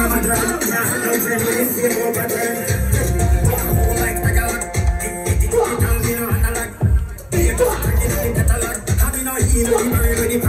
mama drum. Nah, no friend with like a dog. Tick, tick, a lot. Be